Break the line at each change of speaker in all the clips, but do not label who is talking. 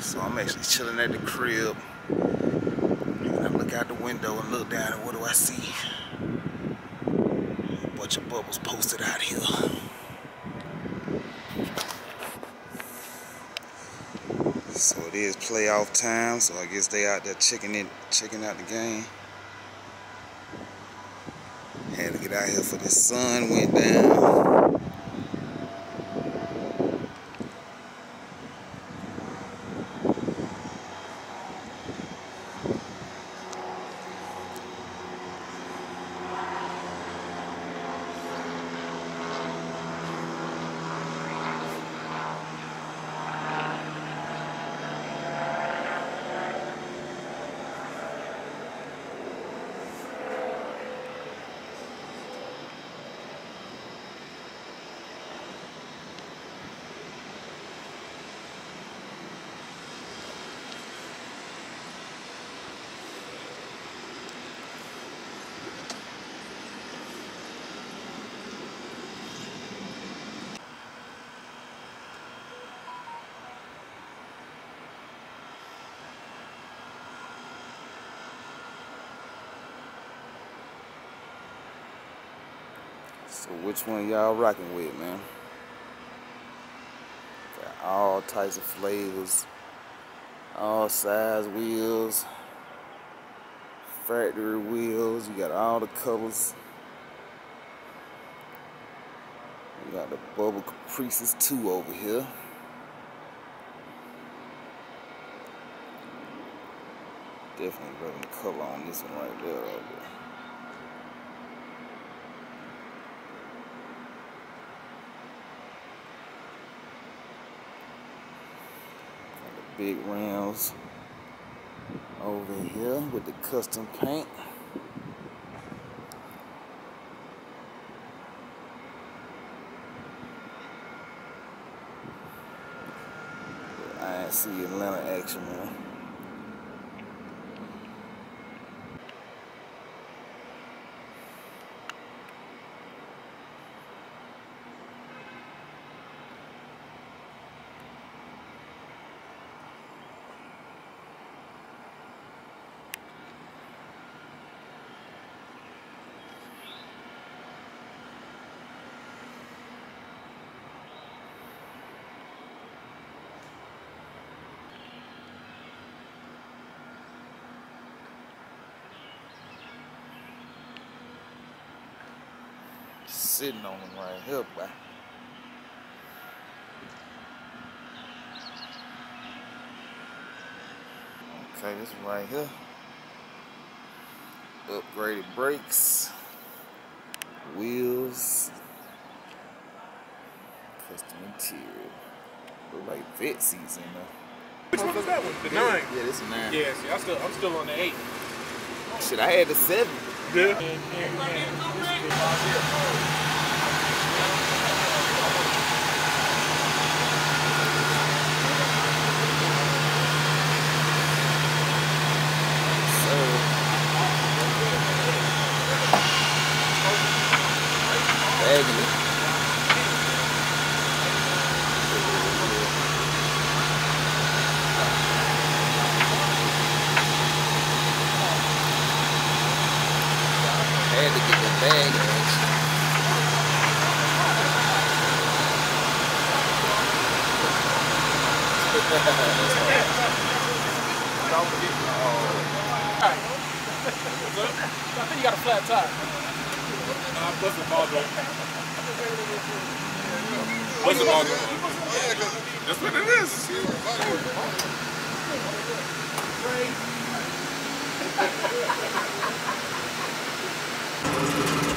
Just chilling at the crib. And I look out the window and look down and what do I see? A bunch of bubbles posted out here. So it is playoff time, so I guess they out there checking it, checking out the game. Had to get out here for the sun went down. So which one y'all rocking with, man? Got all types of flavors, all size wheels, factory wheels. You got all the colors. We got the bubble caprices too over here. Definitely rubbing the color on this one right there. Right there. Big rims over here with the custom paint. I see Atlanta action, man. Sitting on them right here, boy. Okay, this one right here. Upgraded brakes, wheels, custom interior. Look like Vette seats in there.
Which one was that one? The nine.
Yeah, this is nine.
Yeah, see, I still, I'm still on the eight.
Shit, I had the seven.
Yeah.
So, bagging it. Had to get the bag action.
I think you got a flat tire. Uh, bust the ball though. Bust the ball though. That's what it is.
That's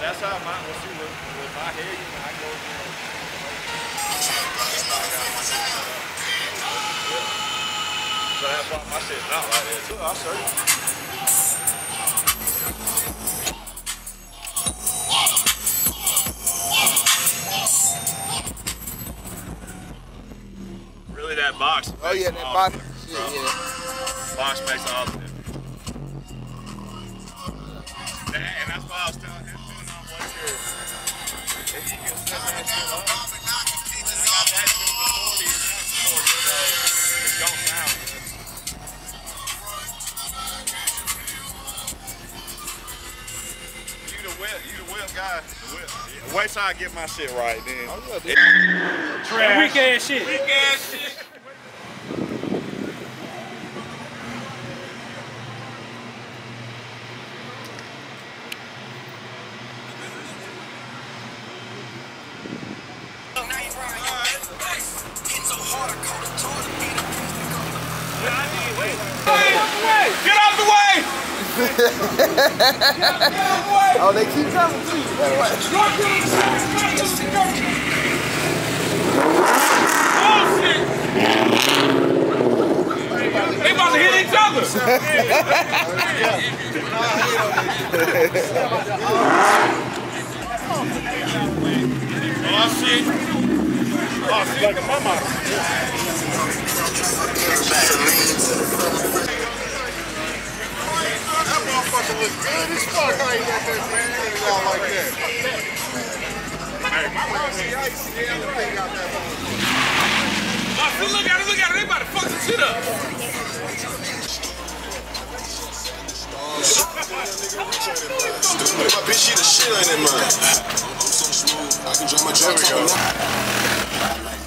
that's
how my, well, see, with, with my hair, you know, I go, you know, so that's why my shit's not like that, too. I'll show you. Really, that box.
Oh yeah, that
oh,
box.
the difference,
Shit, yeah.
Box makes all Wait till I get my shit right then.
Oh, yeah.
Trash.
Weak ass shit.
Weak ass shit.
Oh, they keep coming too.
They about to hit each other. oh shit! Oh shit! Like a mama.
Look good as fuck. How got that out like that? Icy, everything got that motherfucker.
Oh, look at it! Look at it! They about to fuck some shit up.
My bitch, she the shit on that man. I'm so smooth. I can drop my top.